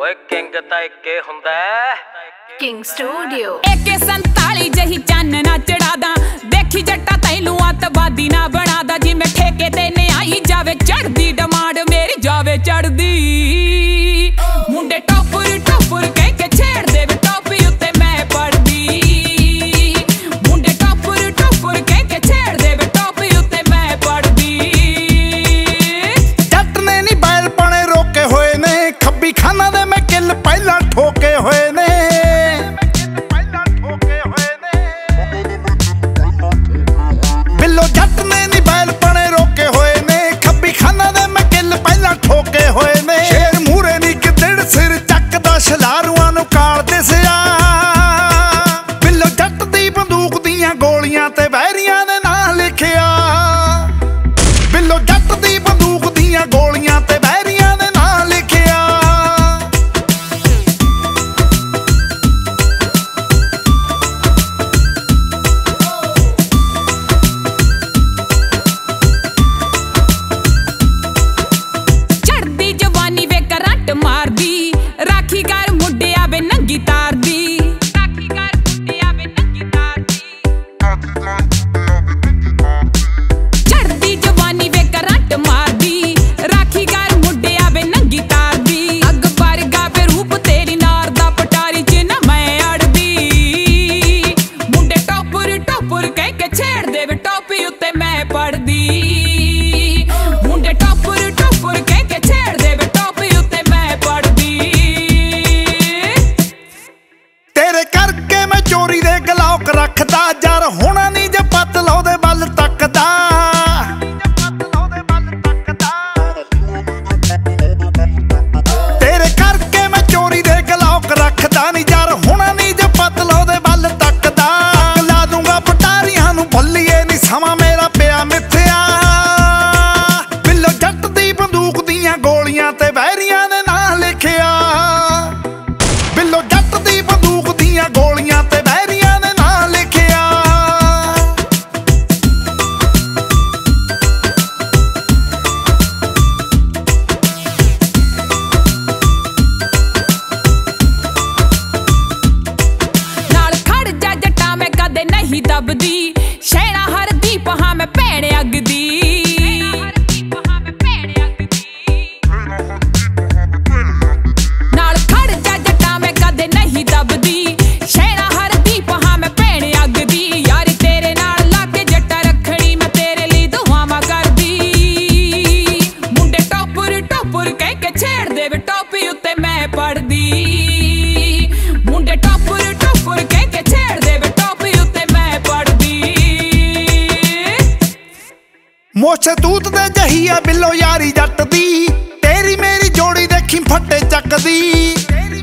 ਓਏ ਕਿੰਗ ਤਾਂ ਇੱਕੇ ਹੁੰਦਾ ਕਿੰਗ ਸਟੂਡੀਓ। ਏਕੇ 47 ਜਹੀ ਚੰਨ ਨਾ ਚੜਾਦਾ ਦੇਖੀ ਜੱਟਾ ਤੈਨੂੰ ਅਤਵਾਦੀ ਨਾ ਬਣਾਦਾ ਜਿਵੇਂ ਠੇਕੇ ਤੇ ਨਿਆਈ ਜਾਵੇ ਚੜਦੀ ਡਿਮਾਂਡ ਮੇਰੀ ਜਾਵੇ ਚੜਦੀ ਦੀਆਂ ਗੋਲੀਆਂ ਤੇ ਰੱਖਦਾ ਯਾਰ ਹੋਣਾ ਨਹੀਂ ਮੋਛੇ ਤੂਤ ਦੇ ਜਹੀਆ ਬਿੱਲੋ ਯਾਰੀ ਜੱਟ ਦੀ ਤੇਰੀ ਮੇਰੀ ਜੋੜੀ ਦੇਖੀ ਫੱਟੇ ਚੱਕਦੀ। ਤੇਰੀ